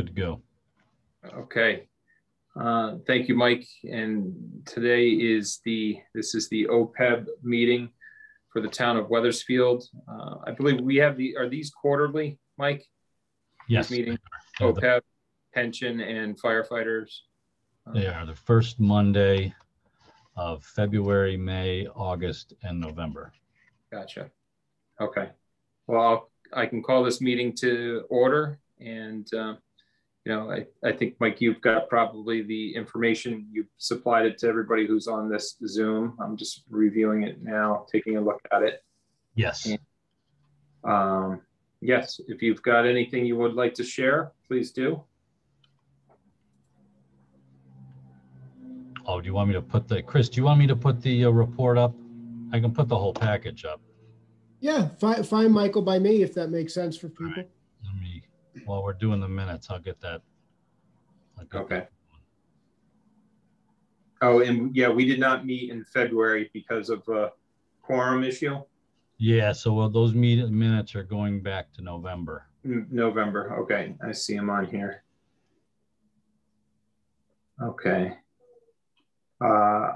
Good to go. Okay. Uh, thank you, Mike. And today is the, this is the OPEB meeting for the town of Wethersfield. Uh, I believe we have the, are these quarterly, Mike? Yes. These meeting, OPEB, pension and firefighters. They are the first Monday of February, May, August, and November. Gotcha. Okay. Well, I'll- I can call this meeting to order and, uh, you know, I, I think, Mike, you've got probably the information, you've supplied it to everybody who's on this Zoom. I'm just reviewing it now, taking a look at it. Yes. Yeah. Um, yes, if you've got anything you would like to share, please do. Oh, do you want me to put the, Chris, do you want me to put the uh, report up? I can put the whole package up. Yeah, fine, fine, Michael, by me, if that makes sense for people. Right. Let me, while we're doing the minutes, I'll get that. I'll get Okay. that. Oh, and yeah, we did not meet in February because of a quorum issue, Yeah, so well, those meet- minutes are going back to November. N- November. Okay, I see them on here. Okay. Uh,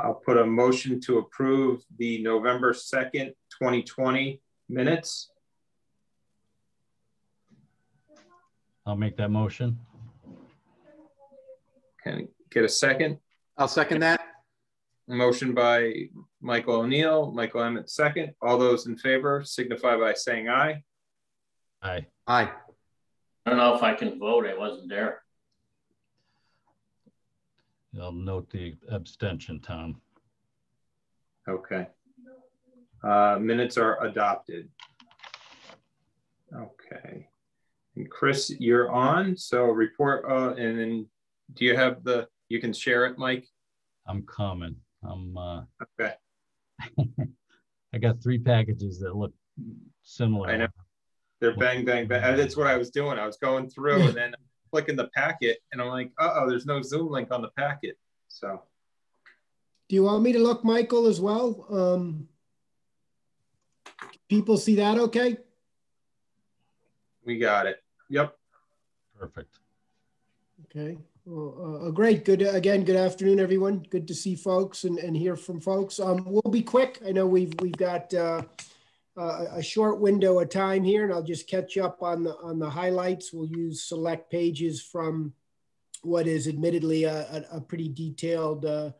I'll put a motion to approve the November 2nd, 2020 minutes. I'll make that motion. Can I get a second? I'll second that. Motion by Michael O'Neill, Michael Emmett second. All those in favor signify by saying aye. Aye. Aye. I don't know if I can vote. I wasn't there. I'll note the abstention, Tom. Okay. Uh, minutes are adopted. Okay. And Chris, you're on, so report, uh, and then do you have the, you can share it, Mike? I'm coming. I'm, uh, Okay. I got three packages that look similar. I know. They're bang, bang, bang. Uh, That's what I was doing. I was going through and then clicking the packet and I'm like, uh-oh, there's no Zoom link on the packet. So, Do you want me to look, Michael, as well? Um, people see that okay? we got it. Yep. Perfect. Okay. Well, uh, great. Good. Again, good afternoon, everyone. Good to see folks and, and hear from folks. Um, we'll be quick. I know we've we've got uh, uh, a short window of time here, and I'll just catch up on the on the highlights. We'll use select pages from what is admittedly a, a, a pretty detailed uh,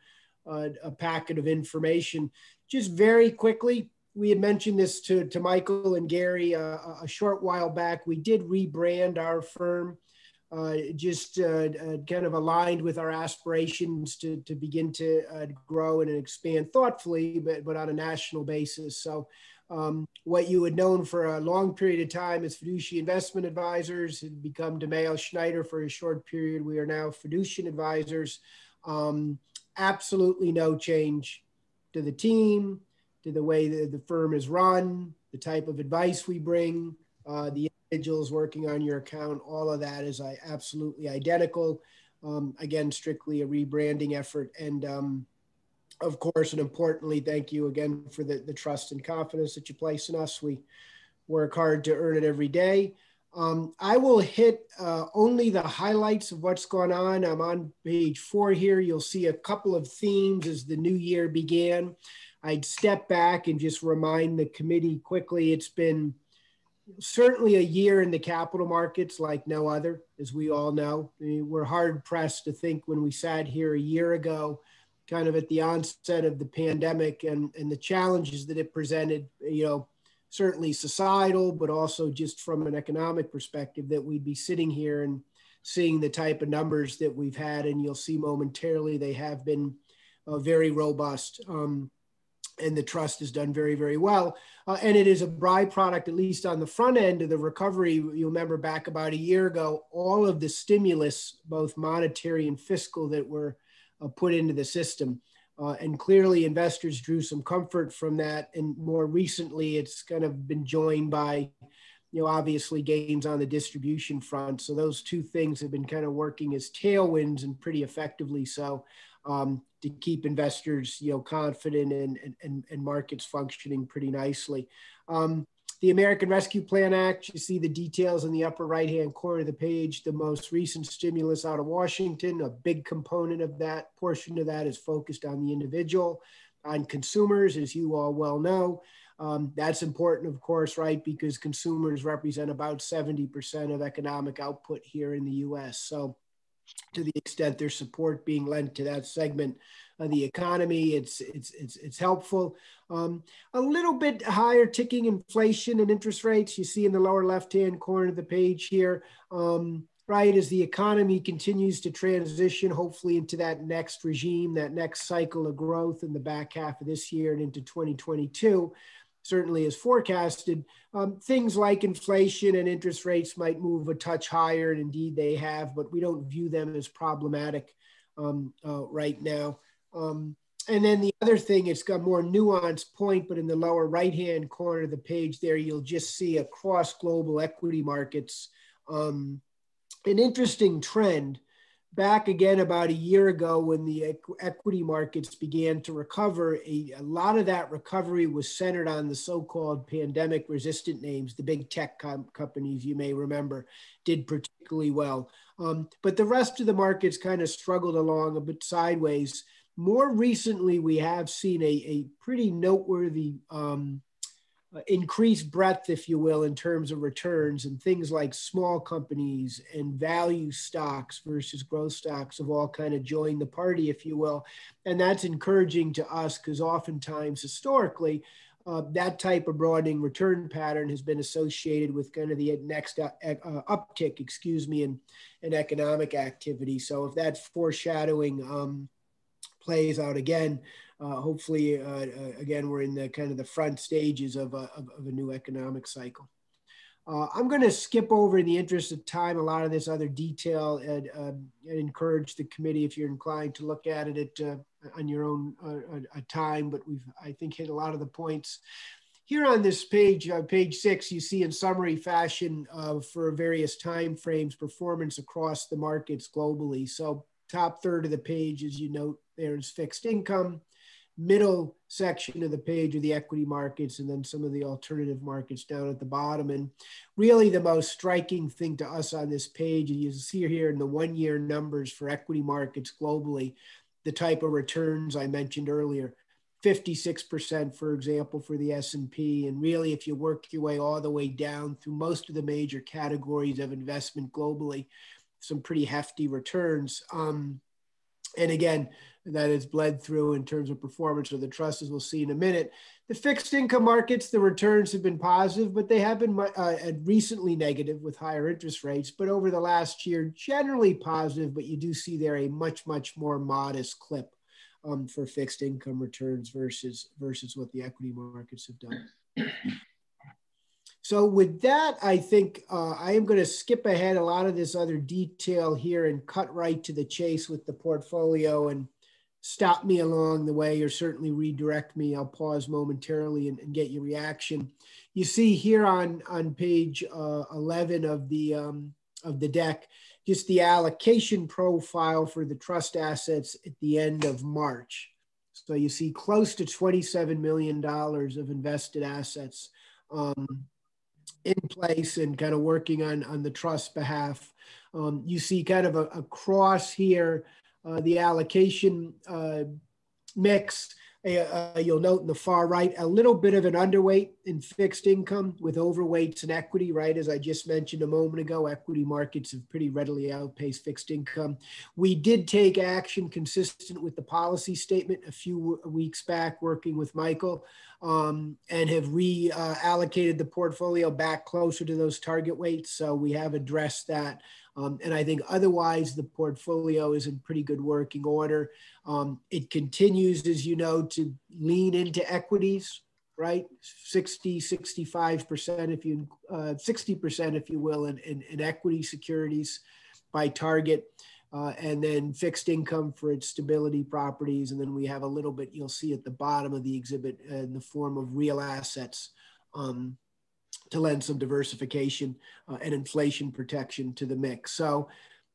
uh, a packet of information. Just very quickly, we had mentioned this to, to Michael and Gary uh, a short while back. We did rebrand our firm, uh, just uh, uh, kind of aligned with our aspirations to, to begin to uh, grow and expand thoughtfully, but, but on a national basis. So, um, what you had known for a long period of time as Fiduciary Investment Advisors had become DiMeo Schneider for a short period. We are now Fiducient Advisors. Um, absolutely no change to the team, to the way that the firm is run, the type of advice we bring, uh, the individuals working on your account, all of that is uh, absolutely identical. Um, again, strictly a rebranding effort. And um, of course, and importantly, thank you again for the, the trust and confidence that you place in us. We work hard to earn it every day. Um, I will hit uh, only the highlights of what's going on. I'm on page four here. You'll see a couple of themes as the new year began. I'd step back and just remind the committee quickly it's been certainly a year in the capital markets like no other, as we all know. I mean, we're hard pressed to think when we sat here a year ago, kind of at the onset of the pandemic and, and the challenges that it presented, you know, certainly societal, but also just from an economic perspective, that we'd be sitting here and seeing the type of numbers that we've had. And you'll see momentarily they have been uh, very robust. Um, and the trust has done very, very well. Uh, and it is a byproduct, at least on the front end of the recovery. You remember back about a year ago, all of the stimulus, both monetary and fiscal, that were uh, put into the system. Uh, and clearly, investors drew some comfort from that. And more recently, it's kind of been joined by, you know, obviously gains on the distribution front. So those two things have been kind of working as tailwinds and pretty effectively so um, to keep investors, you know, confident and, and, and markets functioning pretty nicely. Um, the American Rescue Plan Act, you see the details in the upper right-hand corner of the page. The most recent stimulus out of Washington, a big component of that portion of that is focused on the individual, on consumers, as you all well know. Um, that's important, of course, right? Because consumers represent about 70% of economic output here in the US. So to the extent there's support being lent to that segment of the economy. It's it's it's it's helpful. Um, a little bit higher ticking inflation and interest rates you see in the lower left hand corner of the page here. Um, right as the economy continues to transition, hopefully into that next regime, that next cycle of growth in the back half of this year and into 2022 certainly is forecasted, um, things like inflation and interest rates might move a touch higher, and indeed they have, but we don't view them as problematic um, uh, right now. Um, and then the other thing, it's got more nuanced point, but in the lower right-hand corner of the page there, you'll just see across global equity markets, um, an interesting trend back again about a year ago when the equity markets began to recover, a, a, lot of that recovery was centered on the so-called pandemic resistant names. The big tech com companies, you may remember, did particularly well. Um, but the rest of the markets kind of struggled along a bit sideways more recently, we have seen a, a pretty noteworthy um, increased breadth, if you will, in terms of returns and things like small companies and value stocks versus growth stocks have all kind of joined the party, if you will. And that's encouraging to us because oftentimes historically, uh, that type of broadening return pattern has been associated with kind of the next uh, uh, uptick, excuse me, in, in economic activity. So if that's foreshadowing um, plays out again. Uh, hopefully, uh, uh, again, we're in the kind of the front stages of a, of, of a new economic cycle. Uh, I'm going to skip over in the interest of time a lot of this other detail and, um, and encourage the committee if you're inclined to look at it at, uh, on your own uh, time. But we've, I think, hit a lot of the points. Here on this page, page six, you see in summary fashion for various time frames performance across the markets globally. So top third of the page, as you note, there's fixed income. Middle section of the page are the equity markets, and then some of the alternative markets down at the bottom. And really, the most striking thing to us on this page, and you see here in the one year numbers for equity markets globally, the type of returns I mentioned earlier. 56% for example for the s&p and really if you work your way all the way down through most of the major categories of investment globally some pretty hefty returns um, and again that has bled through in terms of performance of the trust, as we'll see in a minute. The fixed income markets, the returns have been positive, but they have been uh, recently negative with higher interest rates. But over the last year, generally positive, but you do see there a much, much more modest clip um, for fixed income returns versus, versus what the equity markets have done. So with that, I think uh, I am going to skip ahead a lot of this other detail here and cut right to the chase with the portfolio and stop me along the way or certainly redirect me. I'll pause momentarily and, and get your reaction. You see here on, on page uh, 11 of the, um, of the deck, just the allocation profile for the trust assets at the end of March. So you see close to $27 million of invested assets um, in place and kind of working on, on the trust behalf. Um, you see kind of a, a cross here uh, the allocation uh, mix. Uh, you'll note in the far right a little bit of an underweight in fixed income with overweights in equity, right? As I just mentioned a moment ago, equity markets have pretty readily outpaced fixed income. We did take action consistent with the policy statement a few weeks back, working with Michael, um, and have reallocated the portfolio back closer to those target weights. So we have addressed that. Um, and I think otherwise the portfolio is in pretty good working order. Um, it continues, as you know, to lean into equities, right? 60, 65% if you, uh, 60% if you will, in, in, in equity securities by target. Uh, and then fixed income for its stability properties. And then we have a little bit you'll see at the bottom of the exhibit in the form of real assets um, to lend some diversification uh, and inflation protection to the mix. So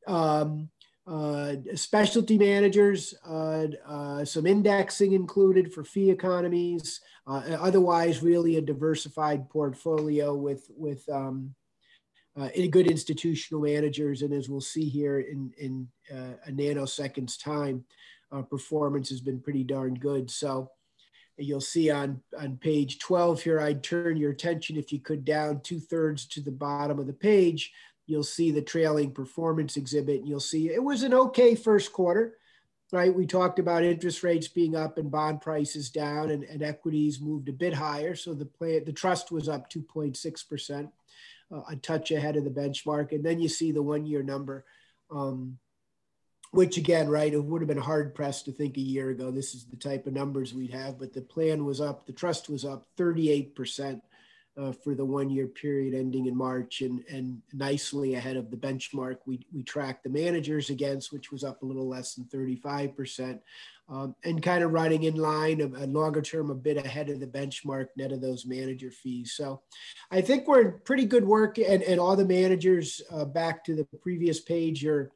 um, uh, specialty managers, uh, uh, some indexing included for fee economies. Uh, otherwise, really a diversified portfolio with with um, uh, good institutional managers. And as we'll see here in in a nanoseconds time, performance has been pretty darn good. So you'll see on on page 12 here. I'd turn your attention, if you could, down two thirds to the bottom of the page you'll see the trailing performance exhibit and you'll see it was an okay first quarter, right? We talked about interest rates being up and bond prices down and, and equities moved a bit higher. So the play, the trust was up 2.6%, uh, a touch ahead of the benchmark. And then you see the one year number, um, which again, right, it would have been hard pressed to think a year ago, this is the type of numbers we'd have, but the plan was up, the trust was up 38% uh, for the one year period ending in March and, and nicely ahead of the benchmark we, we tracked the managers against, which was up a little less than 35%, um, and kind of running in line of a longer term, a bit ahead of the benchmark net of those manager fees. So I think we're in pretty good work and, and all the managers uh, back to the previous page are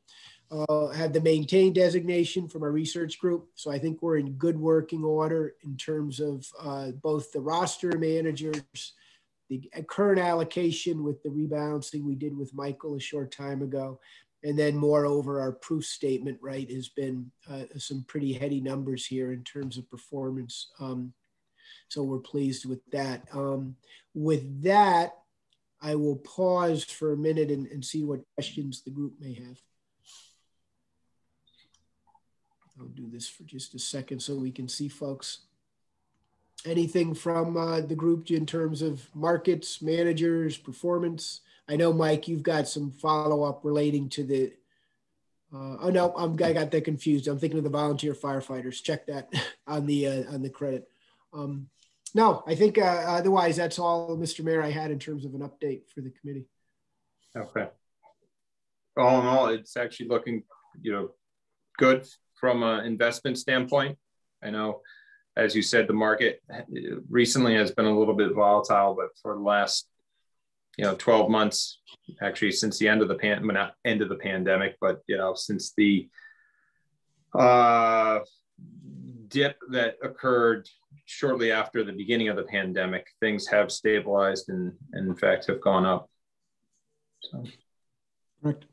uh, have the maintain designation from our research group. So I think we're in good working order in terms of uh, both the roster managers, the current allocation with the rebalancing we did with Michael a short time ago. And then moreover, our proof statement, right, has been uh, some pretty heady numbers here in terms of performance. Um, so we're pleased with that. Um, with that, I will pause for a minute and, and see what questions the group may have. Do this for just a second so we can see folks anything from uh, the group in terms of markets, managers, performance? I know, Mike, you've got some follow up relating to the. Uh, oh no, I'm, I got that confused. I'm thinking of the volunteer firefighters. Check that on the uh, on the credit. Um, no, I think uh, otherwise that's all, Mr. Mayor, I had in terms of an update for the committee. Okay. All in all, it's actually looking, you know, good from an investment standpoint. I know as you said, the market recently has been a little bit volatile, but for the last, you know, 12 months, actually since the end of the pan, not end of the pandemic, but you know, since the uh, dip that occurred shortly after the beginning of the pandemic, things have stabilized and, and in fact have gone up. So. Correct.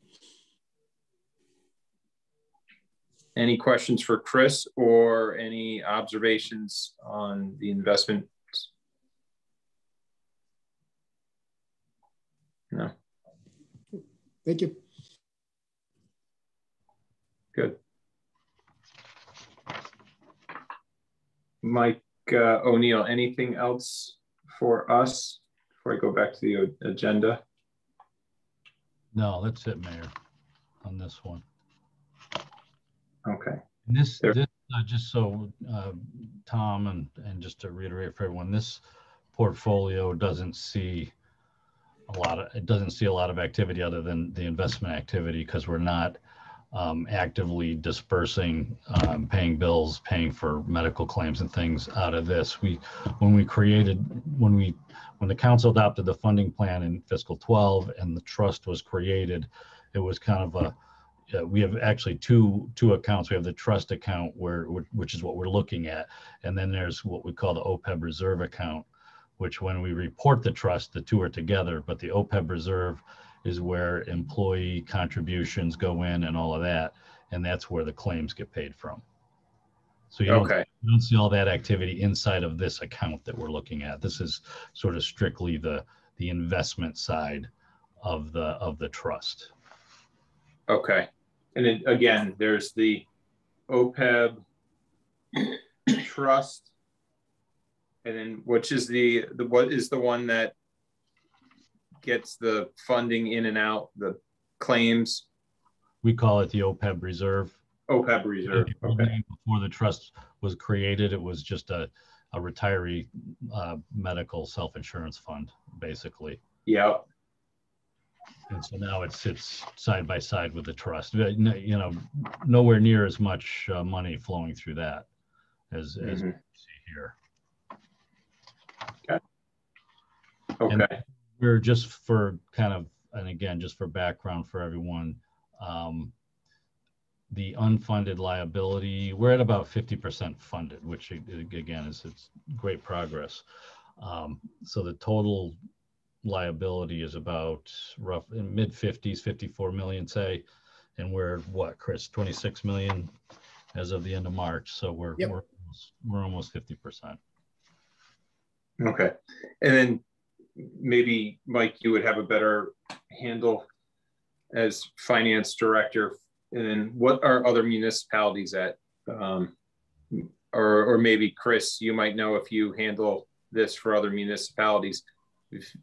Any questions for Chris or any observations on the investment? No. Thank you. Good. Mike uh, O'Neill, anything else for us before I go back to the agenda? No, that's it, Mayor, on this one. Okay. And this, this uh, just so uh, Tom and and just to reiterate for everyone, this portfolio doesn't see a lot of it doesn't see a lot of activity other than the investment activity because we're not um, actively dispersing, um, paying bills, paying for medical claims and things out of this. We, when we created, when we, when the council adopted the funding plan in fiscal 12 and the trust was created, it was kind of a uh, we have actually two two accounts. We have the trust account where which is what we're looking at, and then there's what we call the OPEB reserve account, which when we report the trust, the two are together. But the OPEB reserve is where employee contributions go in and all of that, and that's where the claims get paid from. So you, okay. don't, you don't see all that activity inside of this account that we're looking at. This is sort of strictly the the investment side of the of the trust. Okay. And then again, there's the OPEB trust. And then which is the, the what is the one that gets the funding in and out, the claims? We call it the OPEB reserve. OPEB reserve. Okay. Before the trust was created, it was just a, a retiree uh, medical self-insurance fund, basically. Yeah. And so now it sits side by side with the trust. You know, nowhere near as much uh, money flowing through that as, as mm-hmm. we see here. Okay. Okay. And we're just for kind of, and again, just for background for everyone, um, the unfunded liability, we're at about 50% funded, which again is it's great progress. Um, so the total liability is about rough in mid 50s, 54 million, say, and we're what, Chris, 26 million as of the end of March. So we're Yep. we're almost, we're almost 50%. Okay. And then maybe, Mike, you would have a better handle as finance director. And then what are other municipalities at? Um, or, or maybe Chris, you might know if you handle this for other municipalities.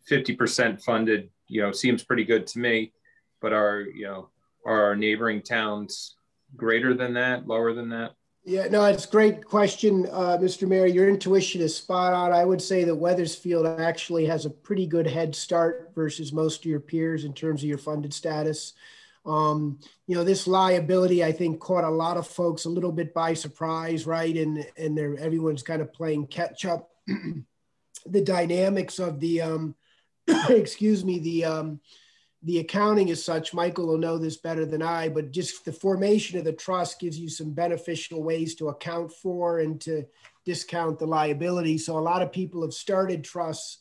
Fifty percent funded, you know, seems pretty good to me. But are, you know, are our neighboring towns greater than that, lower than that? Yeah, no, it's a great question, uh, Mr. Mayor. Your intuition is spot on. I would say that Wethersfield actually has a pretty good head start versus most of your peers in terms of your funded status. Um, you know, this liability, I think, caught a lot of folks a little bit by surprise, right? And and they're everyone's kind of playing catch up. the dynamics of the, um, excuse me, the um, the accounting is such, Michael will know this better than I, but just the formation of the trust gives you some beneficial ways to account for and to discount the liability. So a lot of people have started trusts,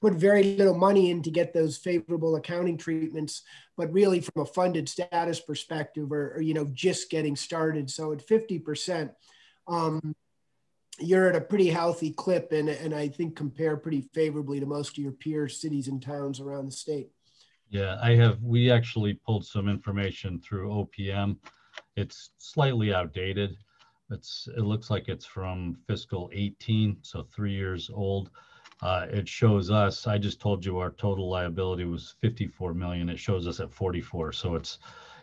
put very little money in to get those favorable accounting treatments, but really from a funded status perspective or, or you know, just getting started. So at 50%, um, you're at a pretty healthy clip and, and I think compare pretty favorably to most of your peer cities and towns around the state. Yeah, I have, we actually pulled some information through OPM. It's slightly outdated. It's, it looks like it's from fiscal 18, so three years old. Uh, it shows us, I just told you our total liability was 54 million. It shows us at 44. So it's,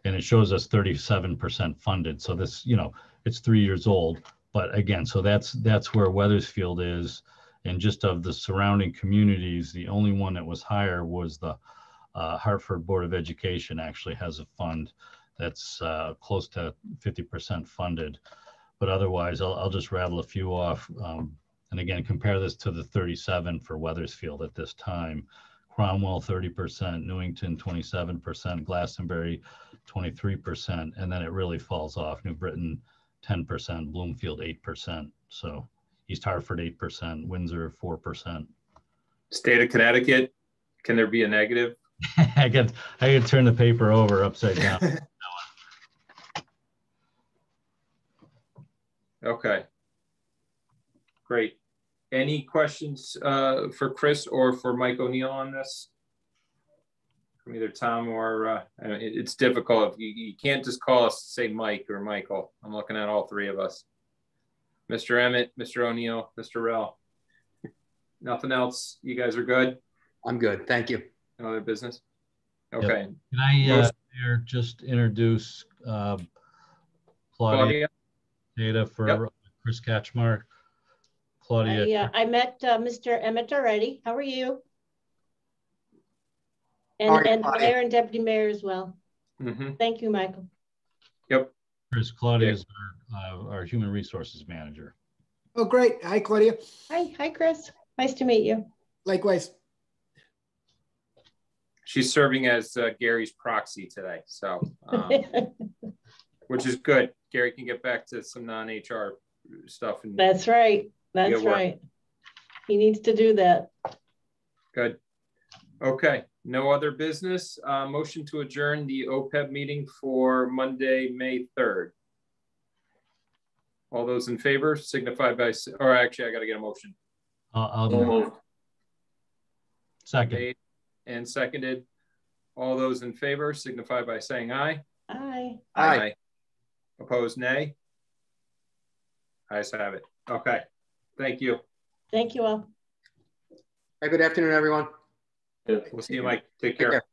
and it shows us 37% funded. So this, you know, it's three years old. But again, so that's, that's where Wethersfield is. And just of the surrounding communities, the only one that was higher was the uh, Hartford Board of Education actually has a fund that's uh, close to 50% funded. But otherwise, I'll, I'll just rattle a few off. Um, and again, compare this to the 37 for Wethersfield at this time. Cromwell 30%, Newington 27%, Glastonbury 23%, and then it really falls off. New Britain 10%, Bloomfield 8%. So East Hartford 8%, Windsor 4%. State of Connecticut, can there be a negative? I could I could turn the paper over upside down. Okay. Great. Any questions uh, for Chris or for Mike O'Neill on this? From either Tom or uh, it, it's difficult. You, you can't just call us say Mike or Michael. I'm looking at all three of us. Mr. Emmett, Mr. O'Neill, Mr. Rell. Nothing else. You guys are good. I'm good. Thank you. No other business. Okay. Can I uh, here just introduce uh, Claudia Claudia. Data for Yep. Chris Catchmark? Claudia, Yeah, I met uh, Mr. Emmett already. How are you? How are And, you, and Claudia? Mayor and Deputy Mayor as well. hmm Thank you, Michael. Yep. Chris, Claudia is our, uh, our human resources manager. Oh, great. Hi, Claudia. Hi, hi, Chris. Nice to meet you. Likewise. She's serving as uh, Gary's proxy today, so um, which is good. Gary can get back to some non-HR stuff and That's right. That's right. He needs to do that. Good. Okay, no other business. Uh, motion to adjourn the OPEB meeting for Monday, May 3rd. All those in favor signify by, or actually, I gotta get a motion. I'll, I'll So do moved. second. Made and seconded. All those in favor signify by saying aye. Aye. Aye. Opposed, nay. Ayes have it. Okay, thank you. Thank you all. Hey, good afternoon, everyone. We'll see you, Mike. Take Take care. care.